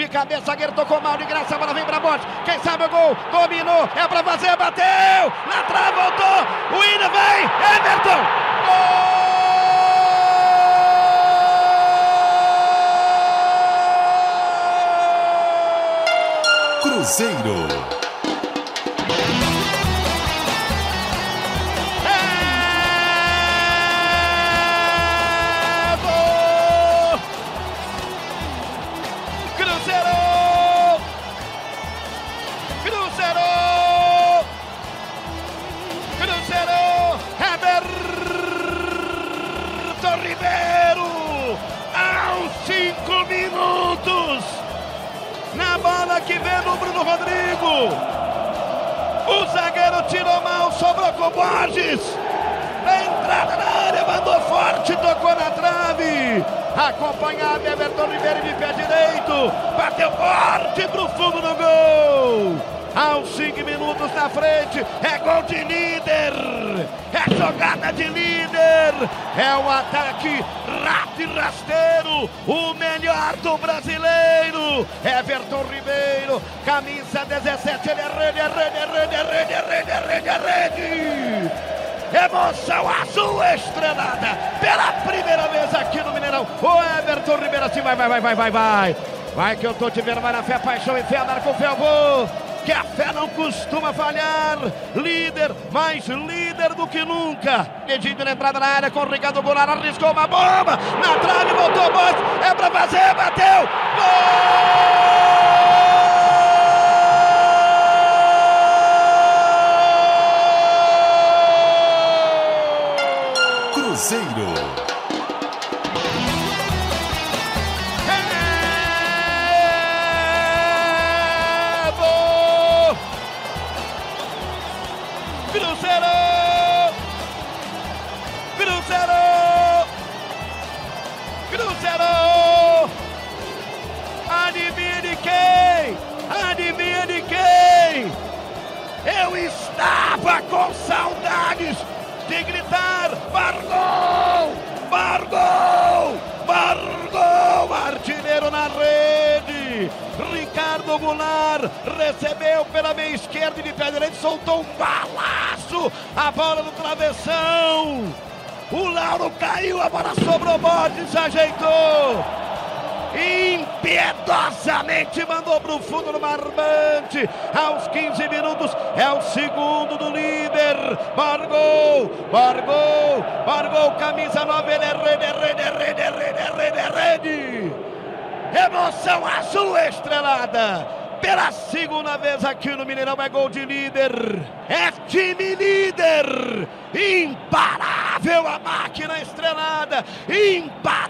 De cabeça, zagueiro tocou mal, de graça, a bola vem pra bote. Quem sabe o gol, dominou, é pra fazer, bateu! Na trave, voltou, o Ina vem, Everton! Gol! Cruzeiro. Que vem no Bruno Rodrigo. O zagueiro tirou mal, sobrou com Borges. Na entrada da área, mandou forte, tocou na trave. Acompanhado Everton Ribeiro de pé direito. Bateu forte pro fundo do gol aos 5 minutos na frente, é gol de líder, é jogada de líder, é o ataque rato e rasteiro, o melhor do brasileiro, Everton Ribeiro, camisa 17, ele é rede, é rede, é rede, é rede, é rede, é rede, é rede. Emoção azul estrelada pela primeira vez aqui no Mineirão. O Everton Ribeiro assim vai, vai, vai, vai, vai, vai. Vai que eu tô te vendo, vai na fé, paixão e fé, marca o Felvô que a fé não costuma falhar. Líder, mais líder do que nunca. Edinho na entrada na área com o Ricardo Goulart, arriscou uma bomba. Na trave, voltou o bote. É pra fazer, bateu. Gol! Estava com saudades de gritar: Bargol! Bargol! Bargol! Artilheiro na rede! Ricardo Goulart recebeu pela meia esquerda e de pé direito, soltou um balaço! A bola no travessão! O Lauro caiu, a bola sobrou, Borges ajeitou! Impiedosamente mandou para o fundo do barbante. Aos 15 minutos é o segundo do líder. Bargou, Bargou, Bargou, camisa 9, ele é rede, é rede, é rede, é rede, rede, rede. Emoção azul estrelada pela segunda vez aqui no Mineirão é gol de líder. É time líder. Imparável a máquina estrelada. Imparável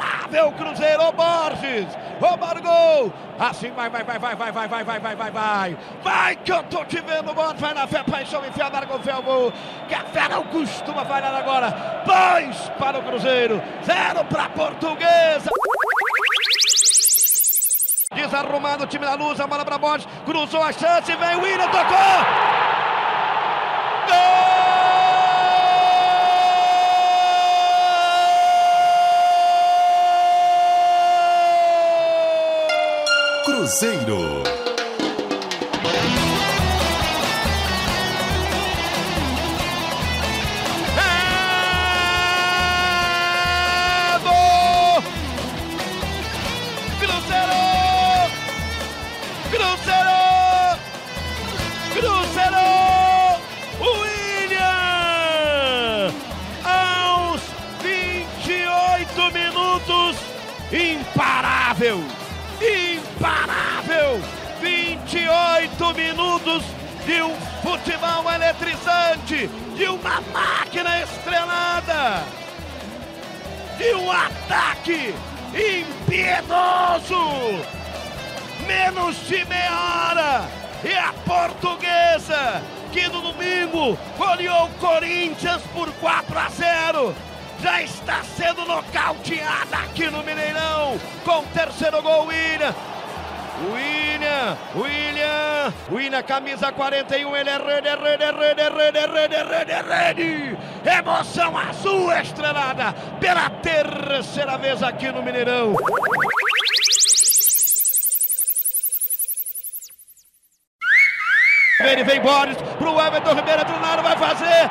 Cruzeiro o Borges. O Bargol. Assim vai, vai, vai, vai, vai, vai, vai, vai, vai, vai, vai. Vai que eu tô te vendo, Borges. Vai na fé, paixão, enfia, Marco Felvo. Que a fé não costuma falhar agora. Dois para o Cruzeiro. Zero para a Portuguesa. Desarrumado o time da luz, a bola para Borges, cruzou a chance, vem o William, tocou! Cruzeiro. É do Cruzeiro! Cruzeiro! Cruzeiro! William! Aos 28 minutos, imparável! 28 minutos de um futebol eletrizante, de uma máquina estrelada, de um ataque impiedoso. Menos de meia hora e a portuguesa que no domingo goleou o Corinthians por 4 a 0 já está sendo nocauteada aqui no Mineirão, com o terceiro gol, William. William, William, William, camisa 41, ele é rede, é rede, é rede, é rede, é rede, é rede, é. Emoção azul estrelada pela terceira vez aqui no Mineirão. Ele vem Borges pro Everton Ribeiro, entrou na área, vai fazer.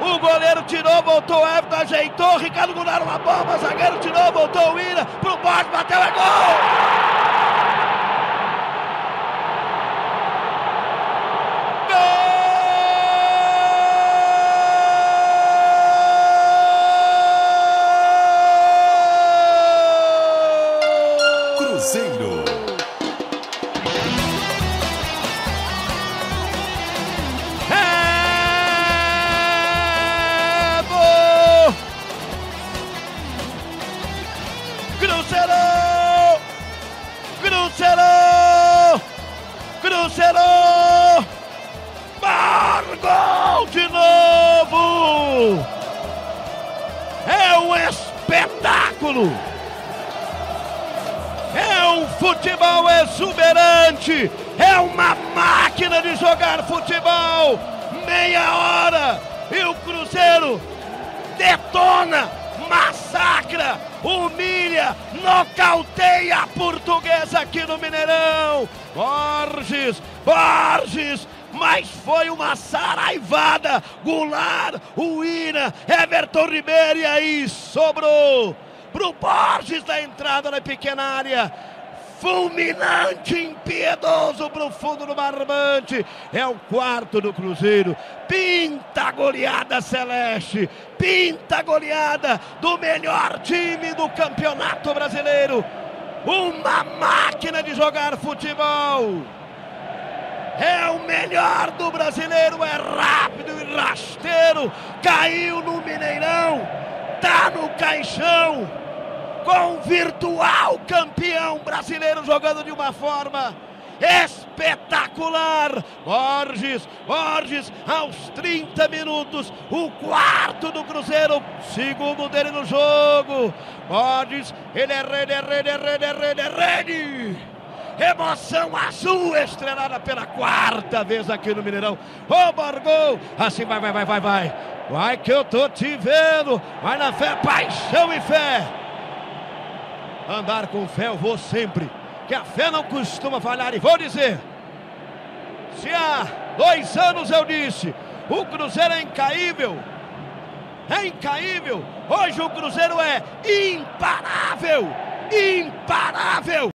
O goleiro tirou, voltou o Everton, ajeitou. Ricardo Goulart uma bomba, zagueiro tirou, voltou o Ira pro Borges, bateu, é gol! É um futebol exuberante! É uma máquina de jogar futebol! Meia hora e o Cruzeiro detona, massacra, humilha, nocauteia a portuguesa aqui no Mineirão. Borges, Borges, mas foi uma saraivada. Goulart, Uina, Everton Ribeiro e aí sobrou pro Borges da entrada na pequena área. Fulminante, impiedoso pro fundo do barbante. É o quarto do Cruzeiro. Pinta a goleada celeste. Pinta a goleada do melhor time do Campeonato Brasileiro. Uma máquina de jogar futebol. É o melhor do brasileiro, é rápido e rasteiro. Caiu no Mineirão, tá no caixão com o virtual campeão brasileiro jogando de uma forma espetacular. Borges, Borges, aos 30 minutos, o quarto do Cruzeiro, segundo dele no jogo. Borges, ele é rede, é rede, é rede, é rede, é rede. Emoção azul estrelada pela quarta vez aqui no Mineirão. Ô, Borgol, assim vai, vai, vai, vai, vai. Vai que eu tô te vendo. Vai na fé, paixão e fé. Andar com fé eu vou sempre. Que a fé não costuma falhar. E vou dizer: se há dois anos eu disse, o Cruzeiro é incaível. É incaível. Hoje o Cruzeiro é imparável. Imparável.